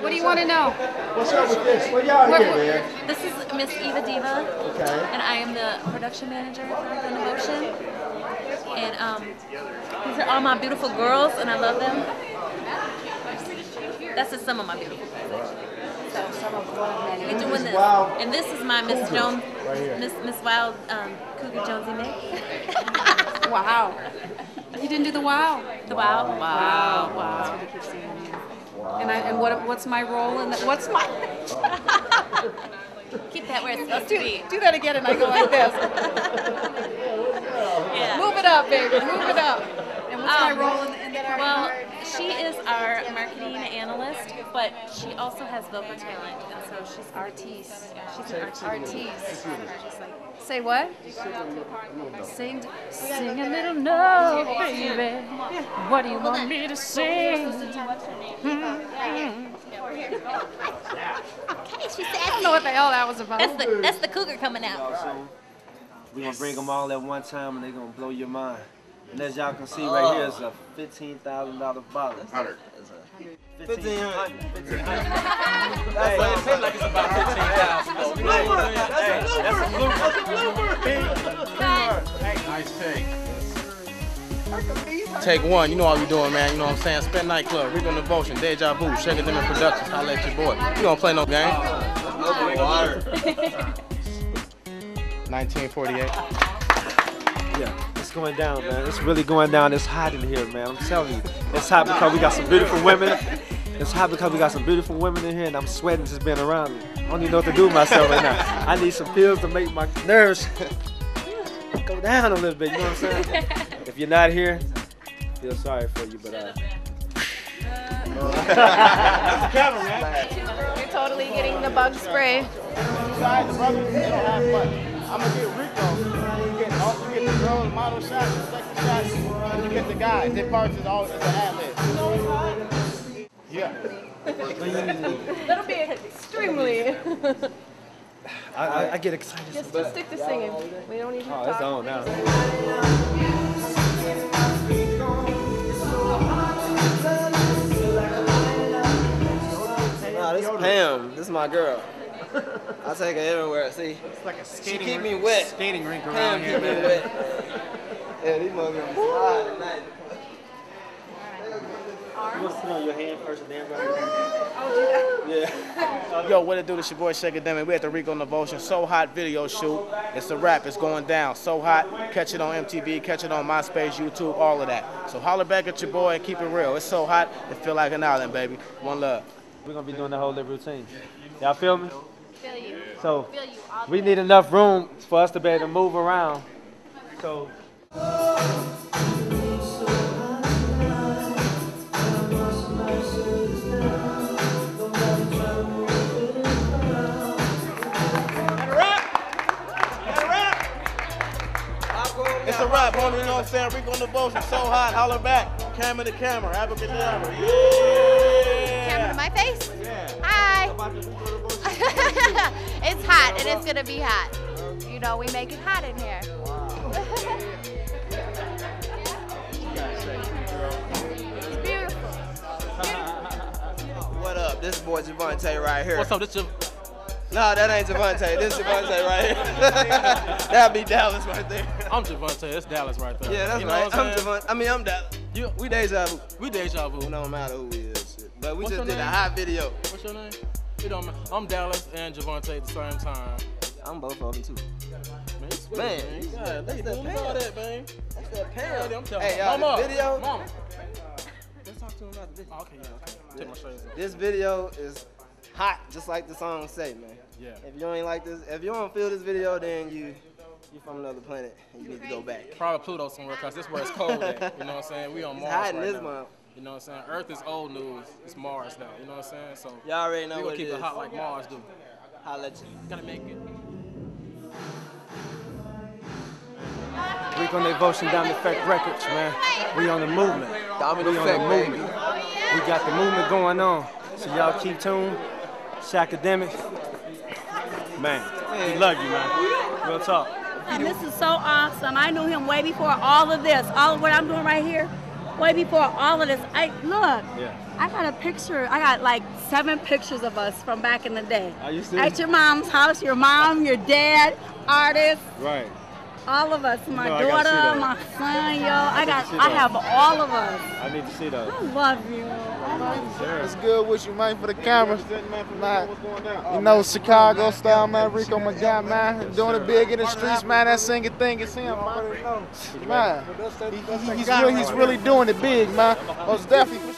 What do you want to know? What's up with this? What y'all here, what- man? This is Miss Eva Diva, Okay. and I am the production manager for Gun Emotion. And um, these are all my beautiful girls, and I love them. That's just some of my beautiful girls. So we're doing this, Wild and this is my Miss Jones. Miss Miss Wild um, Cougar Jonesy Mick. Wow. You didn't do the wow. The Wow. wow, wow. And I and what what's my role in that? What's my? Keep that where it's supposed to be. do that again, and I go like this. Yeah. Move it up, baby. Move it up. And what's my Um, role in, in that? Well, she is our marketing analyst, but she also has vocal talent, and so she's Artiste. She's an artiste. Artiste. Artiste, Say what? Sing, sing a little note, baby. What do you want me to sing? Okay, she said. I don't know what the hell that was about. That's the that's the cougar coming out. We're gonna bring them all at one time and they're gonna blow your mind. And as y'all can see right here, it's a fifteen thousand dollar bottle. Hundred. Fifteen hundred. Fifteen hundred. Hey, it seems like it's about fifteen thousand. You know what I'm saying? Hey, That's a blooper. Nice take. Take one, you know how we doing, man. You know what I'm saying? Spin nightclub, Rico Nevotion, Dajo Vu, Shakademic Productions. Holla let your boy. You don't play no game. 1948. Yeah, it's going down, man. It's really going down. It's hot in here, man. I'm telling you. It's hot because we got some beautiful women. It's hot because we got some beautiful women in here, and I'm sweating just being around them. I don't even know what to do with myself right now. I need some pills to make my nerves go down a little bit. You know what I'm saying? If you're not here, I feel sorry for you, but uh. You're totally getting the bug spray. Besides the brothers, they don't have much. I'm gonna get Rico. You get, all, you get the girls, model shots, the sexy shots, and you get the guys. Their parts is all is an ad lib. Yeah. That'll be extremely. I, I, I get excited. Just, just stick to singing. We don't need to Oh, it's talk. on now. Nah, this is Pam. This is my girl. I take her everywhere. See, It's like a she skating keep me rink- wet. Skating rink Pam around keep here, me man. wet. Yeah, these motherfuckers slide tonight. You gonna sit on your hand first and then Yo, what it do? This your boy Shakademic, and we at the Rico Nevotion. So hot video shoot. It's a wrap. It's going down. So hot. Catch it on MTV. Catch it on MySpace, YouTube, all of that. So holler back at your boy and keep it real. It's so hot. It feel like an island, baby. One love. We're gonna be doing the whole little routine. Y'all feel me? Feel you. So Feel you we need enough room for us to be able to move around. So It's a wrap, homie. You know what I'm saying? Rico Nevotion. So hot. Holler back. Camera to camera. Abracadabra. Yeah. Camera to my face? Hi. It's and it's gonna be hot. You know, we make it hot in here. it's beautiful. What up? This boy Javante right here. What's up? This your Nah, that ain't Javante. This Javante right here. That'd be Dallas right there. I'm Javante. That's Dallas right there. Yeah, that's you know right. I'm I'm saying? Javante. I mean, I'm Dallas. You, We deja vu. we deja vu. It don't matter who we is. But we What's just your did a hot video. What's your name? You don't. ma- I'm Dallas and Javante at the same time. I'm both of them too. Man, sweet, Man, man. God, That's that all Pam. that, man. That's that I'm telling Hey, you. y'all, Mama. this video. Mama. Let's talk to him about the video. Oh, okay, yeah, okay. Take my shades off. This video is hot, just like the song say, man. Yeah. If you ain't like this, if you don't feel this video, then you you from another planet and you need to go back. Probably Pluto somewhere, cause this where it's cold at. You know what I'm saying? We on It's Mars hot in right this now. month. You know what I'm saying? Earth is old news. It's Mars now. You know what I'm saying? So Y'all already know we what gonna it keep is. it hot like Mars do. Holla at you. Gotta make it. Rico Nevotion Down the Effect Records, man. We on the movement. Dominant we on effect, the baby. movement. We got the movement going on. So y'all keep tuned. Shakademic. Man, we love you, man. Real talk. And this is so awesome. I knew him way before all of this. All of what I'm doing right here, way before all of this. I look. Yeah. I got a picture. I got like seven pictures of us from back in the day. Are you At your mom's house, your mom, your dad, artists, Right. All of us. My know, I gotta see daughter, my son, yo. I got, I have all of us. I need to see that. I love you. I love you. It's good with you, man, for the cameras. Man, you know, Chicago style, man. Rico, my guy, man. Doing it big in the streets, man. That singing thing is him, man. Man, he- he- he's, really, he's really doing it big, man. Most definitely